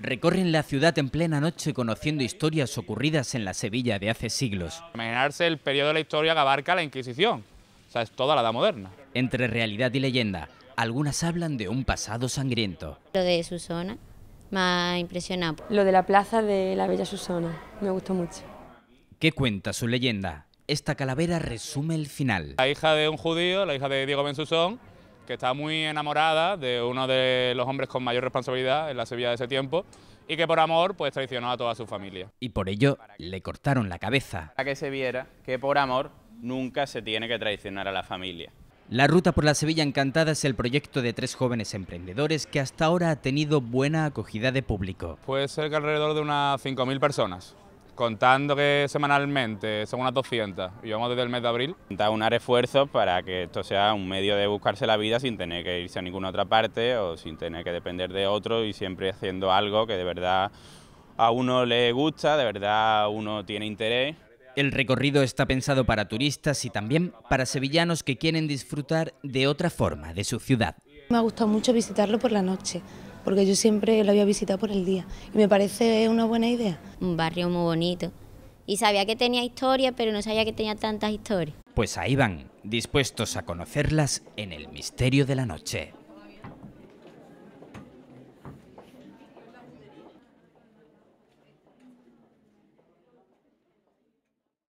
recorren la ciudad en plena noche conociendo historias ocurridas en la Sevilla de hace siglos. Imaginarse el periodo de la historia que abarca la Inquisición, o sea, es toda la edad moderna. Entre realidad y leyenda, algunas hablan de un pasado sangriento. Lo de Susana me ha impresionado. Lo de la plaza de la Bella Susana, me gustó mucho. ¿Qué cuenta su leyenda? Esta calavera resume el final. La hija de un judío, la hija de Diego Bensusón, que está muy enamorada de uno de los hombres con mayor responsabilidad en la Sevilla de ese tiempo y que por amor pues traicionó a toda su familia. Y por ello le cortaron la cabeza. Para que se viera que por amor nunca se tiene que traicionar a la familia. La Ruta por la Sevilla Encantada es el proyecto de tres jóvenes emprendedores que hasta ahora ha tenido buena acogida de público. Puede ser que alrededor de unas 5.000 personas contando que semanalmente son unas 200 y vamos desde el mes de abril. Da unar esfuerzos para que esto sea un medio de buscarse la vida sin tener que irse a ninguna otra parte o sin tener que depender de otro y siempre haciendo algo que de verdad a uno le gusta, de verdad uno tiene interés. El recorrido está pensado para turistas y también para sevillanos que quieren disfrutar de otra forma de su ciudad. Me ha gustado mucho visitarlo por la noche porque yo siempre lo había visitado por el día y me parece una buena idea. Un barrio muy bonito. Y sabía que tenía historia, pero no sabía que tenía tantas historias. Pues ahí van, dispuestos a conocerlas en el misterio de la noche.